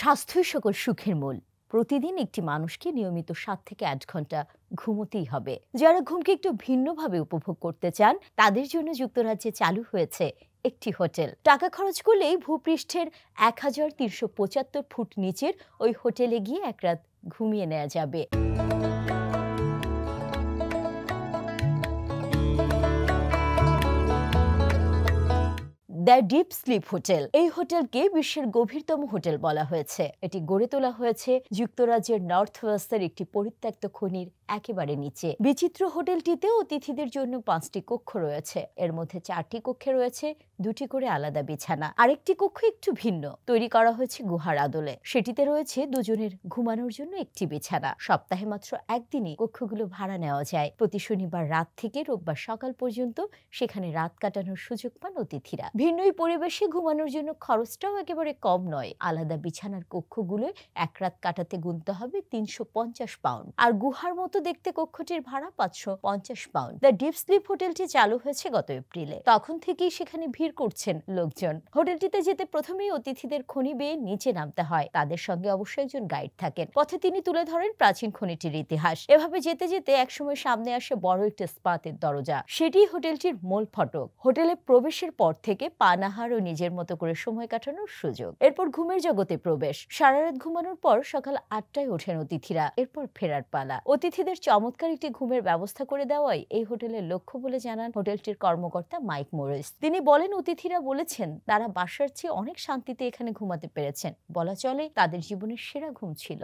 স্বাস্থ্যই সকল সুখের মূল। প্রতিদিন একটি মানুষকে নিয়মিত সাত থেকে আট ঘণ্টা ঘুমোতেই হবে। যারা ঘুমকে একটু ভিন্নভাবে উপভোগ করতে চান, তাদের জন্য যুক্তরাজ্যে চালু হয়েছে একটি হোটেল। টাকা খরচ করলেই ভূপৃষ্ঠের এক হাজার তিনশো পঁচাত্তর ফুট নিচের ওই হোটেলে গিয়ে এক রাত ঘুমিয়ে নেওয়া যাবে। দ্য ডিপ স্লিপ হোটেল এই হোটেলকে বিশ্বের গভীরতম হোটেল বলা হয়েছে। এটি গড়ে তোলা হয়েছে যুক্তরাজ্যের নর্থ ওয়েস্টের একটি পরিত্যক্ত খনির একেবারে নিচে। বিচিত্র হোটেলটিতে অতিথিদের জন্য পাঁচটি কক্ষ রয়েছে। এর মধ্যে চারটি কক্ষে রয়েছে, দুটি করে আলাদা বিছানা। আরেকটি কক্ষ একটু ভিন্ন। তৈরি করা হয়েছে গুহার আদলে। সেটিতে রয়েছে দুজনের ঘুমানোর জন্য একটি বিছানা। সপ্তাহে মাত্র একদিনই কক্ষগুলো ভাড়া নেওয়া যায়। প্রতি শনিবার রাত থেকে রোববার সকাল পর্যন্ত সেখানে রাত কাটানোর সুযোগ পান অতিথিরা। ভিন্ন এই পরিবেশে ঘুমানোর জন্য খরচটাও একেবারে কম নয়। আলাদা বিছানার কক্ষগুলো এক রাত কাটাতে গুনতে হবে তিনশো পঞ্চাশ পাউন্ড। আর গুহার মতো দেখতে কক্ষটির ভাড়া পাঁচশো পঞ্চাশ পাউন্ড। দ্য ডিপ স্লিপ হোটেলটি চালু হয়েছে গত এপ্রিলে। তখন থেকেই সেখানে ভিড় করছেন লোকজন। হোটেলটিতে যেতে প্রথমেই অতিথিদের খনি বেয়ে নিচে নামতে হয়। তাদের সঙ্গে অবশ্যই একজন গাইড থাকেন। পথে তিনি তুলে ধরেন প্রাচীন খনিটির ইতিহাস। এভাবে যেতে যেতে একসময় সামনে আসে বড় একটি স্পাতের দরজা। সেটি হোটেলটির মূল ফটক। হোটেলে প্রবেশের পর থেকে পানাহার ও নিজের মতো করে সময় কাটানোর সুযোগ। এরপর ঘুমের জগতে প্রবেশ। সারা রাত ঘুমানোর পর সকাল আটটায় ওঠেন অতিথিরা। এরপর ফেরার পালা। অতিথিদের চমৎকার একটি ঘুমের ব্যবস্থা করে দেওয়াই এই হোটেলের লক্ষ্য বলে জানান হোটেলটির কর্মকর্তা মাইক মোরিস। তিনি বলেন, অতিথিরা বলেছেন, তারা বাসার চেয়ে অনেক শান্তিতে এখানে ঘুমাতে পেরেছেন। বলা চলে, তাদের জীবনের সেরা ঘুম ছিল।